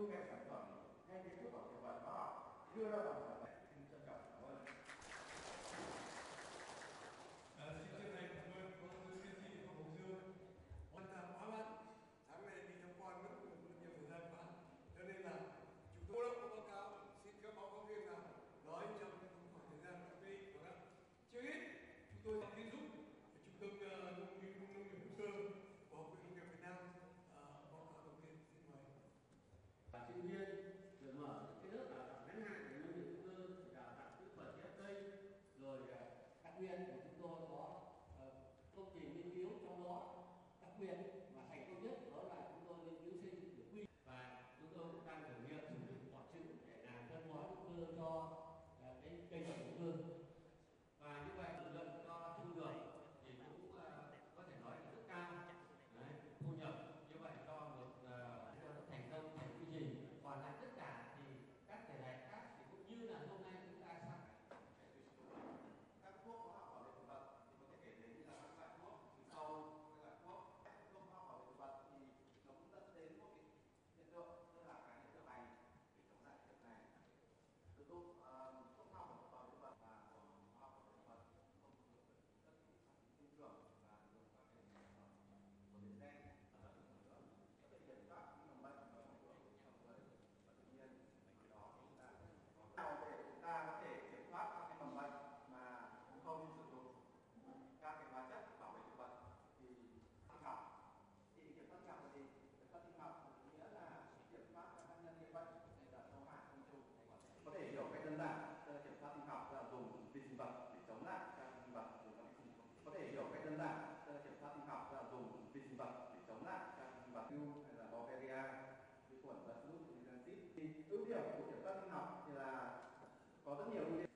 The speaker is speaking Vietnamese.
文化遺産とは、ね、関係ちかっとやっぱりま、いろいろあるんで quyền của chúng tôi có ờ, công trình nghiên cứu trong đó. Đặc biệt ưu điểm của kiểm toán sinh học thì là có rất nhiều ưu điểm.